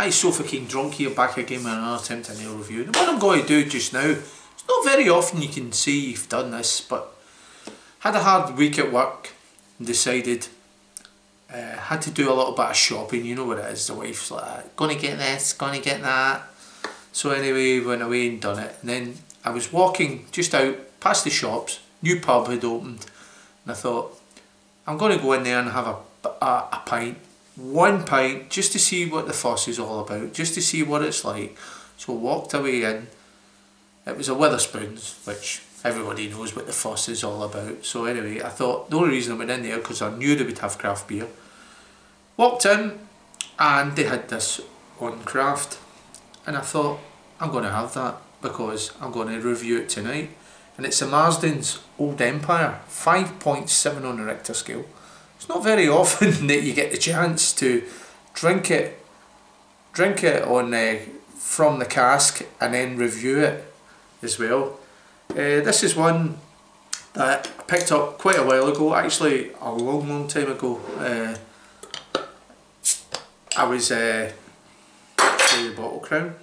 Hi, Sofa King Drunk here, back again with another attempt at nail review. And what I'm going to do just now, it's not very often you can see you've done this, but had a hard week at work and decided uh, had to do a little bit of shopping, you know what it is, the wife's like, gonna get this, gonna get that. So anyway, went away and done it. And then I was walking just out past the shops, new pub had opened, and I thought, I'm to go in there and have a, a, a pint, one pint, just to see what the fuss is all about, just to see what it's like. So walked away in, it was a Wetherspoons, which everybody knows what the fuss is all about. So anyway, I thought the only reason I went in there because I knew they would have craft beer. Walked in and they had this on craft and I thought I'm going to have that because I'm going to review it tonight and it's a Marston's Old Empire 5.7 on the Richter scale. It's not very often that you get the chance to drink it drink it on uh, from the cask and then review it as well. Uh, this is one that I picked up quite a while ago, actually a long long time ago. Uh, I was uh, the bottle crown.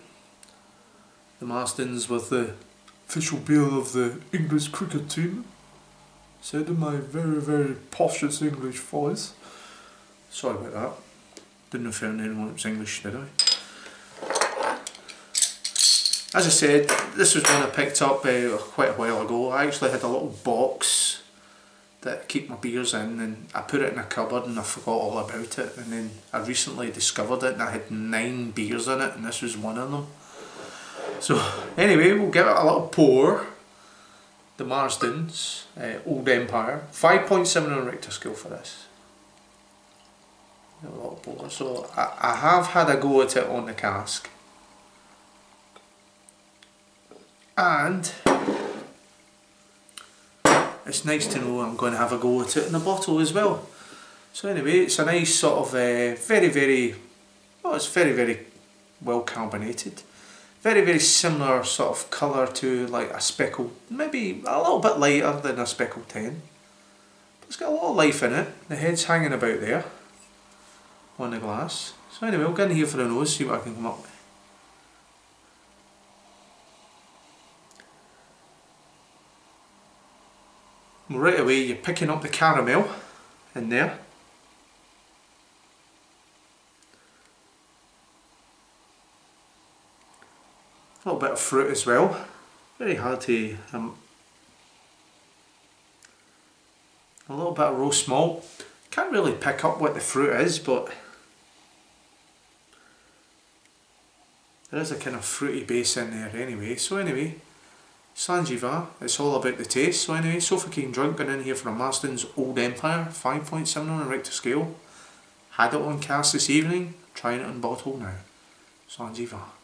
The Marston's with the official beer of the English cricket team. Said in my very, very poshest English voice. Sorry about that. Didn't offend anyone that was English, did I? As I said, this was one I picked up uh, quite a while ago. I actually had a little box that I keep my beers in and I put it in a cupboard and I forgot all about it and then I recently discovered it and I had nine beers in it and this was one of them. So anyway, we'll give it a little pour. The Marston's uh, Old Empire, 5.7 on Richter scale for this. A pour. So I, I have had a go at it on the cask. And it's nice to know I'm going to have a go at it in the bottle as well. So anyway, it's a nice sort of uh, very, very, well it's very, very well carbonated. Very, very similar sort of colour to like a speckle, maybe a little bit lighter than a Speckled Hen. But it's got a lot of life in it. The head's hanging about there on the glass. So anyway, we'll get in here for the nose, see what I can come up with. right away you're picking up the caramel in there. A little bit of fruit as well. Very hard to um, a little bit of roast malt. Can't really pick up what the fruit is but there is a kind of fruity base in there anyway. So anyway, Slàinte mhath, it's all about the taste. So anyway, Sofa King Drunk and in here from Marston's Old Empire, 5.7 on a Richter scale. Had it on cast this evening, trying it on bottle now. Slàinte mhath.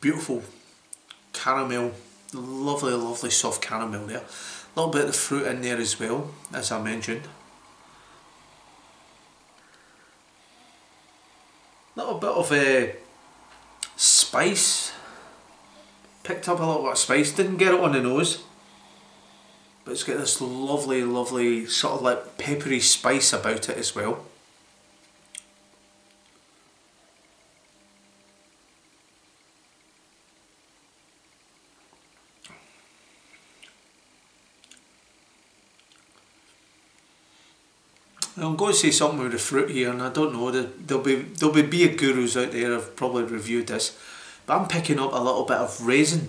Beautiful caramel, lovely, lovely soft caramel there. A little bit of fruit in there as well, as I mentioned. A little bit of a uh, spice. Picked up a little bit of spice, didn't get it on the nose. But it's got this lovely, lovely sort of like peppery spice about it as well. I'm going to say something with the fruit here, and I don't know. There'll be there'll be beer gurus out there have probably reviewed this, but I'm picking up a little bit of raisin.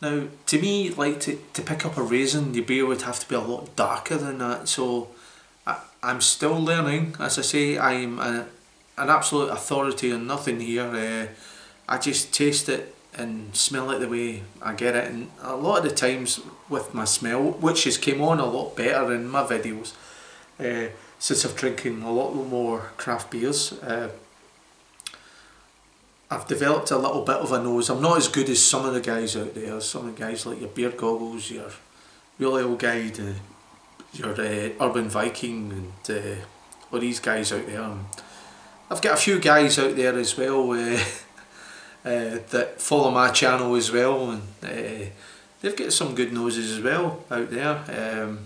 Now, to me, like to, to pick up a raisin, your beer would have to be a lot darker than that. So, I, I'm still learning. As I say, I'm a, an absolute authority on nothing here. Uh, I just taste it and smell it the way I get it, and a lot of the times with my smell, which has came on a lot better in my videos uh, since I've drinking a lot more craft beers. Uh, I've developed a little bit of a nose. I'm not as good as some of the guys out there. Some of the guys like your Beard Goggles, your Real Ale Guide, uh, your uh, Urban Viking and uh, of these guys out there. And I've got a few guys out there as well uh, uh, that follow my channel as well and uh, they've got some good noses as well out there. Um,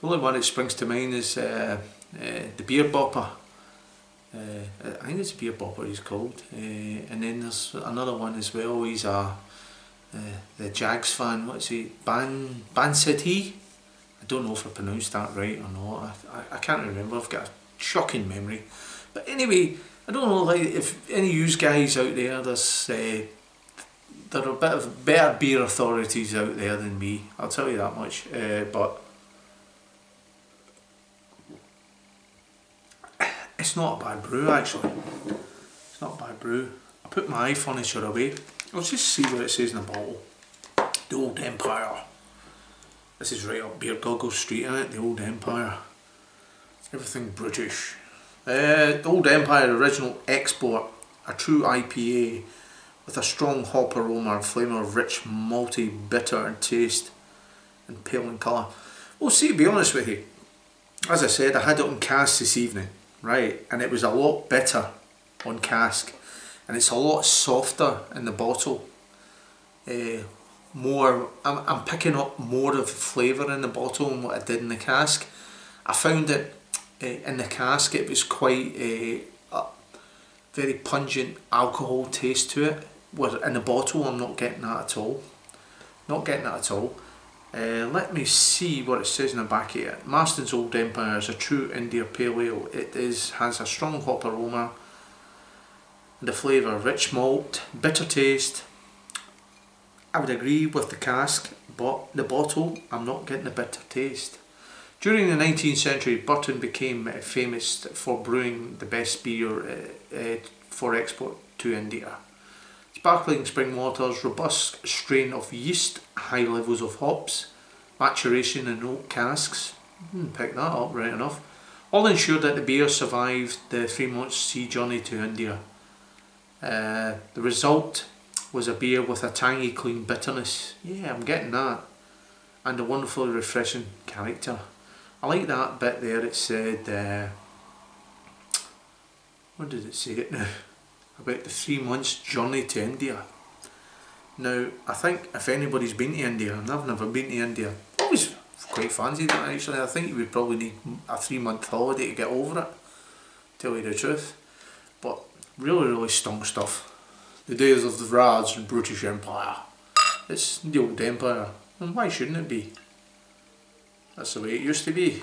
the only one that springs to mind is uh, uh, the Beer Bopper. Uh, I think it's Beer Bopper he's called. Uh, and then there's another one as well, he's a uh, the Jags fan, what's he, Ban, Ban City? I don't know if I pronounced that right or not, I, I, I can't remember, I've got a shocking memory. But anyway, I don't know like if any of you guys out there, there's uh, there are a bit of better beer authorities out there than me, I'll tell you that much. But it's not a bad brew actually. It's not a bad brew. I put my furniture away. Let's just see what it says in the bottle. The Old Empire. This is right up Beergoggle Street, isn't it? The Old Empire. Everything British. Uh, the Old Empire Original Export, a true IPA with a strong hop aroma and flavour of rich, malty, bitter taste and pale in colour. Well, see, to be honest with you, as I said, I had it on cask this evening, right, and it was a lot better on cask, and it's a lot softer in the bottle. Uh, more, I'm, I'm picking up more of the flavour in the bottle than what I did in the cask. I found it uh, in the cask it was quite a, a very pungent alcohol taste to it where in the bottle I'm not getting that at all not getting that at all uh, let me see what it says in the back here. Marston's Old Empire is a true India Pale Ale. It is has a strong hop aroma the flavour rich malt bitter taste. I would agree with the cask but the bottle I'm not getting the bitter taste. During the 19th century, Burton became uh, famous for brewing the best beer uh, uh, for export to India. Sparkling spring waters, robust strain of yeast, high levels of hops, maturation in oak casks, hmm, pick that up right enough, all ensured that the beer survived the three month sea journey to India. Uh, the result was a beer with a tangy clean bitterness, yeah I'm getting that, and a wonderfully refreshing character. I like that bit there it said, uh, what did it say it now? About the three months journey to India. Now, I think if anybody's been to India, and I've never been to India, I always quite fancied that actually. I think you would probably need a three month holiday to get over it, tell you the truth. But really, really stunk stuff. The days of the Raj and British Empire. It's the old empire, and why shouldn't it be? That's the way it used to be.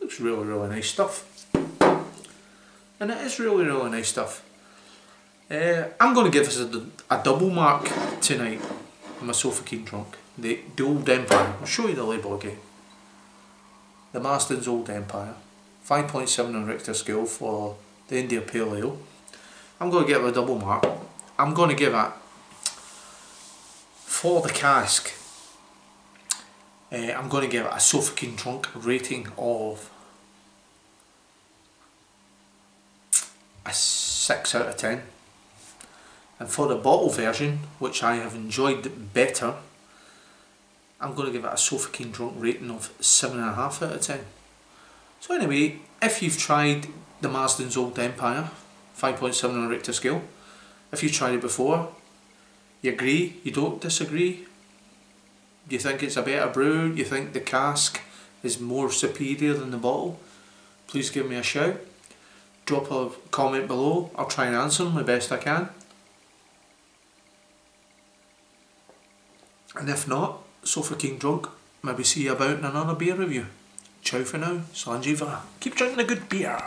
Looks really, really nice stuff. And it is really, really nice stuff. Uh, I'm going to give this a, a double mark tonight my Sofa King Drunk. The, the Old Empire. I'll show you the label again. The Marston's Old Empire. 5.7 on Richter scale for the India Pale Ale. I'm going to give it a double mark. I'm going to give it for the cask uh, I'm going to give it a Sofa King Drunk rating of a 6 out of 10 and for the bottle version which I have enjoyed better I'm going to give it a Sofa King Drunk rating of 7.5 out of 10 so anyway if you've tried the Marston's Old Empire 5.7 on a Richter scale if you've tried it before you agree, you don't disagree you think it's a better brew? You think the cask is more superior than the bottle? Please give me a shout. Drop a comment below. I'll try and answer them the best I can. And if not, Sofa King Drunk, maybe see you about in another beer review. Ciao for now, Slàinte mhath. Keep drinking a good beer.